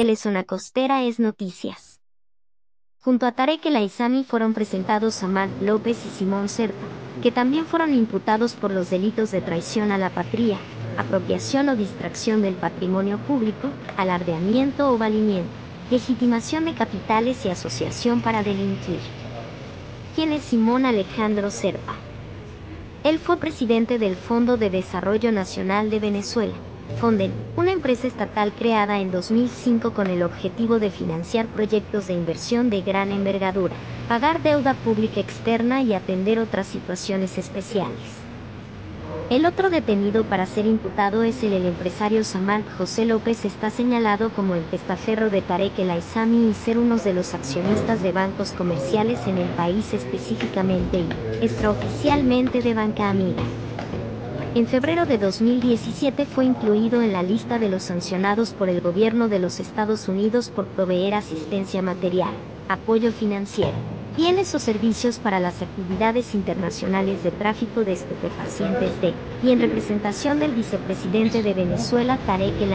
Telezona Costera es Noticias. Junto a Tarek El fueron presentados Samad López y Simón Serpa, que también fueron imputados por los delitos de traición a la patria, apropiación o distracción del patrimonio público, alardeamiento o valimiento, legitimación de capitales y asociación para delinquir. ¿Quién es Simón Alejandro Serpa? Él fue presidente del Fondo de Desarrollo Nacional de Venezuela Fonden, una empresa estatal creada en 2005 con el objetivo de financiar proyectos de inversión de gran envergadura, pagar deuda pública externa y atender otras situaciones especiales. El otro detenido para ser imputado es el, empresario Samar José López está señalado como el testaferro de Tarek El Aizami y ser uno de los accionistas de bancos comerciales en el país específicamente y extraoficialmente de Banca Amiga. En febrero de 2017 fue incluido en la lista de los sancionados por el gobierno de los Estados Unidos por proveer asistencia material, apoyo financiero, bienes o servicios para las actividades internacionales de tráfico de estupefacientes y en representación del vicepresidente de Venezuela Tarek El.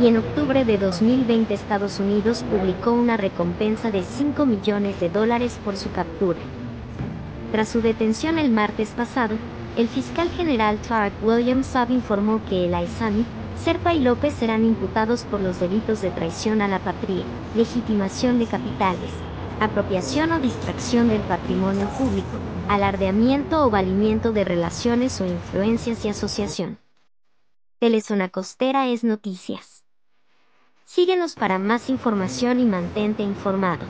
Y en octubre de 2020 Estados Unidos publicó una recompensa de 5 millones de dólares por su captura. Tras su detención el martes pasado, el fiscal general Tarek Williams Saab informó que el Aizami, Serpa y López serán imputados por los delitos de traición a la patria, legitimación de capitales, apropiación o distracción del patrimonio público, alardeamiento o valimiento de relaciones o influencias y asociación. Telezona Costera es Noticias. Síguenos para más información y mantente informado.